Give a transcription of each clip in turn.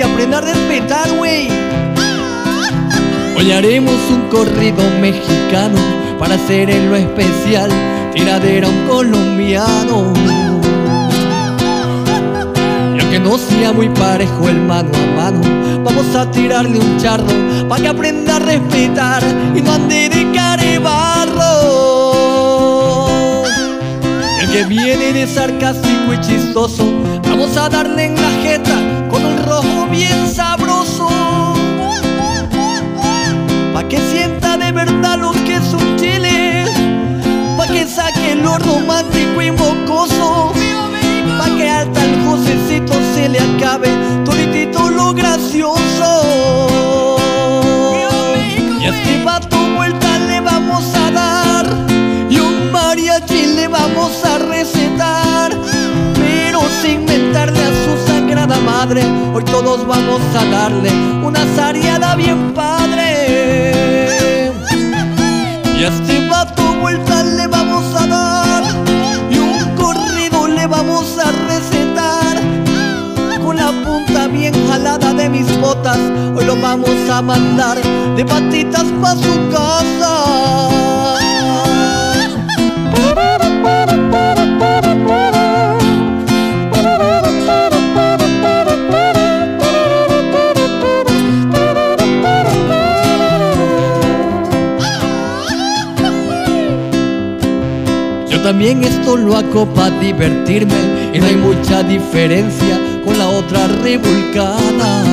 que aprenda a respetar, güey. Hoy haremos un corrido mexicano para hacer en lo especial tiradera un colombiano. Y aunque no sea muy parejo el mano a mano, vamos a tirarle un chardo para que aprenda a respetar y no ande de carebarro. El que viene de sarcástico y chistoso, vamos a darle en la jeta con un rojo bien sabroso. Pa' que sienta de verdad lo que es un chile. Pa' que saque lo romántico y mocoso. Pa' que al tal Josecito se le acabe toditito lo gracioso. Y a este vamos a darle una zariada bien padre. Y a este vato vuelta le vamos a dar. Y un corrido le vamos a recetar. Con la punta bien jalada de mis botas, hoy lo vamos a mandar de patitas pa' su casa. También esto lo hago para divertirme y no hay mucha diferencia con la otra revolcada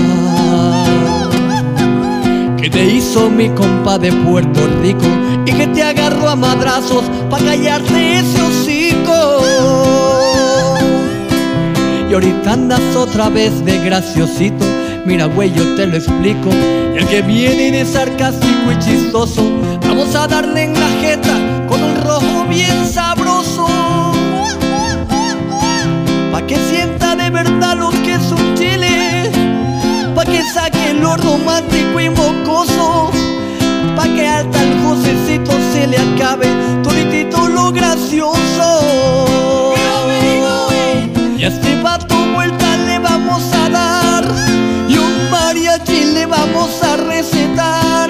que te hizo mi compa de Puerto Rico y que te agarró a madrazos para callarte ese hocico. Y ahorita andas otra vez de graciosito. Mira, güey, yo te lo explico. El que viene de sarcástico y chistoso, vamos a darle en la jeta con un rojo bien sabroso. Romántico y mocoso. Pa' que al tal Josecito se le acabe toditito lo gracioso. Y a este vato vuelta le vamos a dar Y un mariachi le vamos a recetar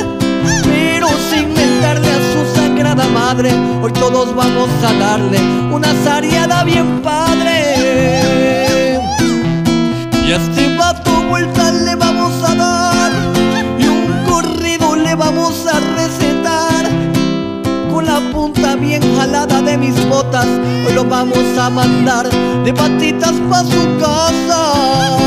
Pero sin mentarle a su sagrada madre Hoy todos vamos a darle una zariada bien padre Y a este lo vamos a mandar de patitas pa' su casa.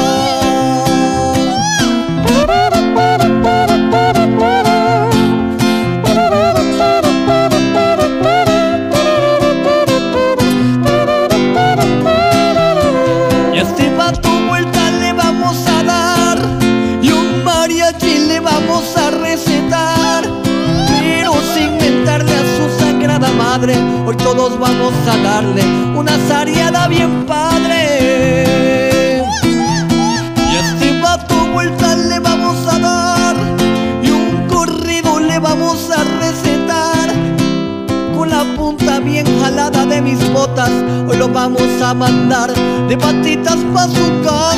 Hoy todos vamos a darle una zariada bien padre Y a este vato vuelta le vamos a dar Y un corrido le vamos a recetar con la punta bien jalada de mis botas, hoy lo vamos a mandar de patitas pa' su casa.